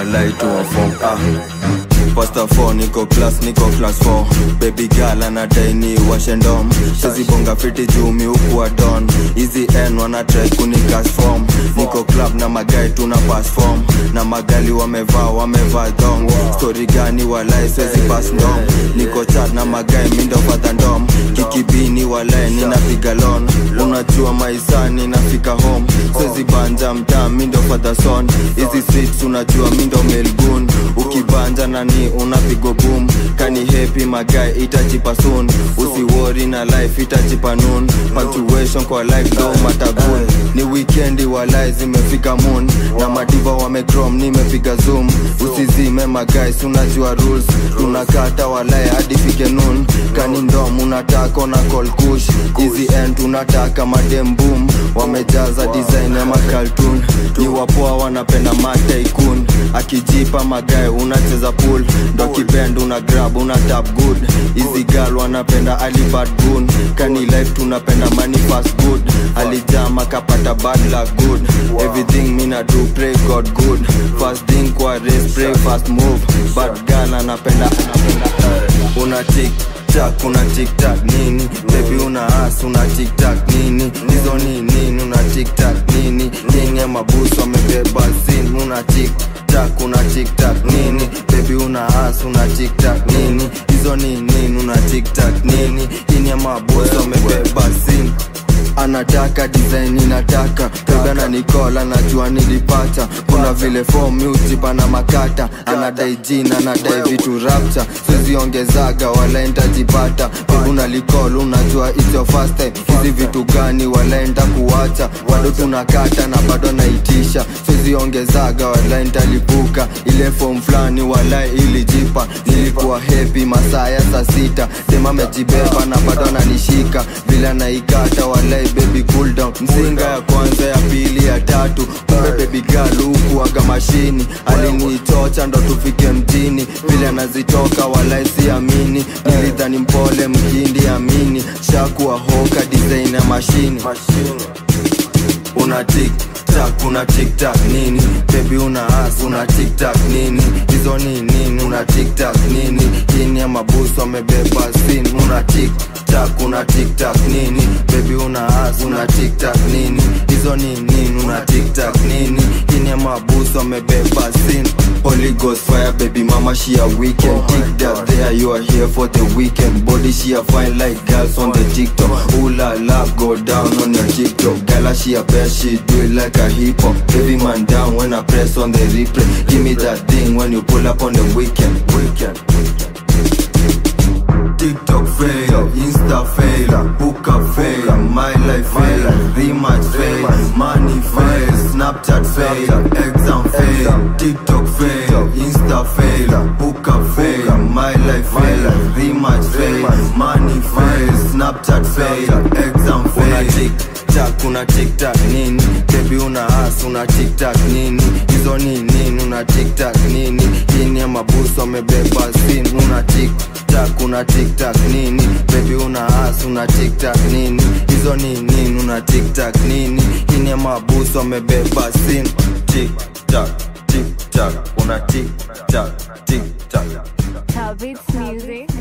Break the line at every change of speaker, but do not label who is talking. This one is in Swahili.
my light to a fog. Ah. Pasta 4 niko class niko class 4 baby girl anadai ni washendom sizibonga fiti jumi huku wa don hizi n wanatrai kunikasfom niko club na magai tuna pass form. Na magali wamevaa wamevaa dong story gani walai swezi pass ndom. Niko chat na magai mindo fathandom kikibini walai ninapiga lon unajua maisani nafika home. Swezi banja mtaa mindo fathason hizi streets unajua mindo melgun ukibanja nani unapigo boom. Kani happy magai itachipa soon. Usiwori na life itachipa noon. Punctuation kwa life do matagun ni weekendi walai zimefika moon. Na madiva wamecrom nimepiga zoom. Usizime magais unajua rules. Tunakata walai hadi fike noon. Kani ndom unataka na call kush. Hizi end tunataka madem boom. Wamejaza design ya makaltun ni wapoa wanapenda mataikun akijipa magae unacheza pool. Ndo kibend una grab una tap good. Hizi gal wanapenda alibad gun kani life tunapenda money fast good. Alijama kapata bad luck good. Everything mina do pray god good. Fast thing kwa race pray fast move. Bad anapenda anapenda una tick tack una tick tack nini? Baby una ass una tick tack nini? Nizo ni nini una tick tack nini? Nyenge mabusu amebeba sin una tick tack una tick tack nini? Baby una ass una tick tack nini? Hizo ni nini una tick tack nini? Nyinge mabusu amebeba sin anataka design inataka pegana nikola najua nilipata. Kuna vile form makata. Anadai jina anadai vitu rapta siziongezaga wala ntajipata kuna likol unajua it's your first time. Hizi vitu gani walaenda kuwacha bado tunakata na bado naitisha. Siziongezaga wala ntalipuka ile form fulani wala ilijipa. Nilikuwa hepi masaa ya saa sita. Dema amejibeba na bado ananishika. Vile anaikata walai baby cool down. Mzinga ya kwanza ya pili ya tatu. Kumbe baby girl mashini. Alinichocha ndo tufike mjini. Vile anazitoka walaisi amini nilidhani mpole mkindi amini. Shakuwa hoka design ya mashini. Una tik tak una tiktak nini? Bebi una as una tiktak nini? Hizo ni nini? Una tiktak nini? Chini ya mabusu amebeba sin. Una tiktak una tiktak nini? Bebi una as una tiktak nini hizo ni nini? Una tiktak nini? Ini ya mabusu amebeba sin. Holy Ghost fire baby mama she a weekend. Tick that there you are here for the weekend. Body she a fine like girls on the TikTok. Ooh la la go down on your TikTok. Gala she a best she do it like a hip hop. Baby man down when I press on the replay. Give me that thing when you pull up on the weekend. Weekend TikTok Insta fail, Hookah fail, My life fail, Rematch fail, Money fail, Snapchat fail, Exam fail, TikTok fail, Insta fail, Hookah fail, My life fail, Rematch fail, Money fail, Snapchat fail, Exam fail. Una tiktak nini? Baby una as una tiktak nini? Hizo ni nini? Una tiktak nini? Ini ya mabuso amebeba sin una TikTok una tiktak nini? Baby una as una tiktak nini? Hizo ni nini? Una tiktak nini? Ini mabusu amebeba sin tiktak tiktak una tiktak tiktak
Habits music.